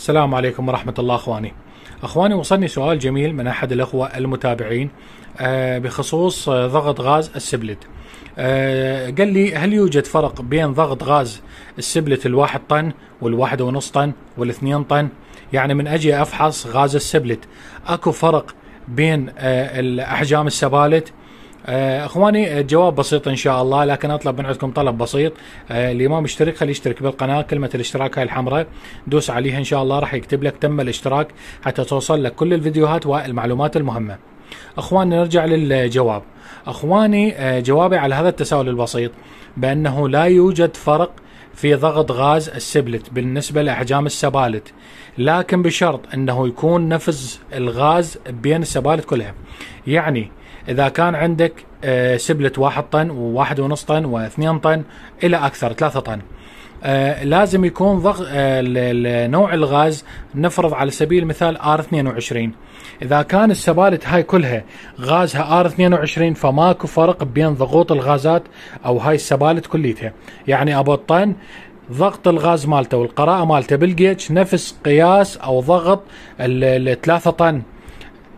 السلام عليكم ورحمة الله أخواني. أخواني وصلني سؤال جميل من أحد الأخوة المتابعين آه، بخصوص آه، ضغط غاز السبلت. آه، قال لي هل يوجد فرق بين ضغط غاز السبلت الواحد طن والواحد ونص طن والاثنين طن؟ يعني من أجي أفحص غاز السبلت أكو فرق بين احجام السبالت اخواني الجواب بسيط إن شاء الله لكن أطلب من عندكم طلب بسيط. آه، اللي ما مشترك خليه يشترك بالقناة. كلمة الاشتراك هاي الحمراء. دوس عليها إن شاء الله راح يكتب لك تم الاشتراك حتى توصل لك كل الفيديوهات والمعلومات المهمة. أخواني نرجع للجواب. أخواني آه، جوابي على هذا التساؤل البسيط بأنه لا يوجد فرق في ضغط غاز السبلت بالنسبة لأحجام السبالت لكن بشرط أنه يكون نفس الغاز بين السبالت كلها. يعني إذا كان عندك سبلت واحد طن وواحد ونص طن واثنين طن إلى أكثر ثلاثة طن. آه لازم يكون ضغط آه نوع الغاز نفرض على سبيل المثال R 22 إذا كان السبالت هاي كلها غازها R 22 فماكو فرق بين ضغوط الغازات أو هاي السبالت كليتها. يعني أبو الطن ضغط الغاز مالته والقراءة مالته بالجيتش نفس قياس أو ضغط الثلاثة طن.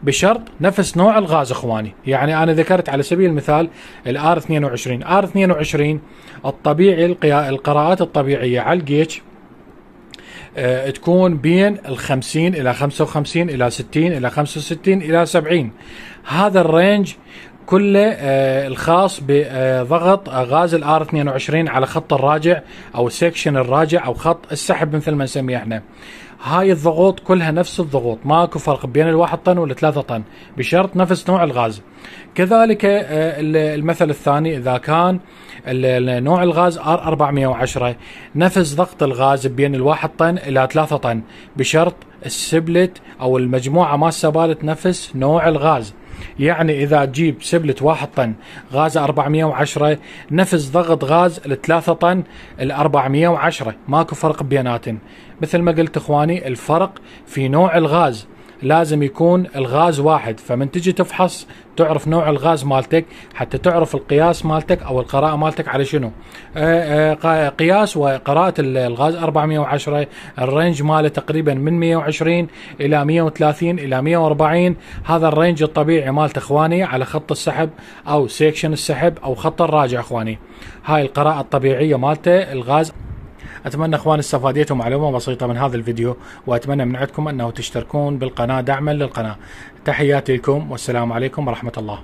بشرط نفس نوع الغاز إخواني. يعني أنا ذكرت على سبيل المثال ال R 22 R 22 الطبيعي القراءات الطبيعية على الجيتش أه تكون بين ال 50 إلى 55 إلى 60 إلى 65 إلى 70 هذا ال range كله آه الخاص بضغط غاز ال R 22 على خط الراجع أو ال suction الراجع أو خط السحب مثل ما نسميه إحنا. هاي الضغوط كلها نفس الضغوط. ماكو فرق بين الواحد طن ولا ثلاثة طن. بشرط نفس نوع الغاز. كذلك آه، المثل الثاني إذا كان نوع الغاز R 410 نفس ضغط الغاز بين الواحد طن إلى ثلاثة طن. بشرط السبلت أو المجموعة ما السبالت نفس نوع الغاز. يعني إذا تجيب سبلت واحد طن غاز 410 نفس ضغط غاز الثلاثة طن ال 410 ماكو فرق بيناتن. مثل ما قلت إخواني الفرق في نوع الغاز. لازم يكون الغاز واحد. فمن تجي تفحص تعرف نوع الغاز مالتك حتى تعرف القياس مالتك أو القراءة مالتك على شنو. آه، آه، قياس وقراءة الغاز 410 ال range ماله تقريبا من 120 إلى 130 إلى 140 هذا ال range الطبيعي مالت إخواني على خط السحب أو سيكشن السحب أو خط الراجع إخواني. هاي القراءة الطبيعية مالته الغاز أتمنى اخواني استفاديتوا معلومة بسيطة من هذا الفيديو وأتمنى من عندكم أنه تشتركون بالقناة دعما للقناة. تحياتي لكم والسلام عليكم ورحمة الله.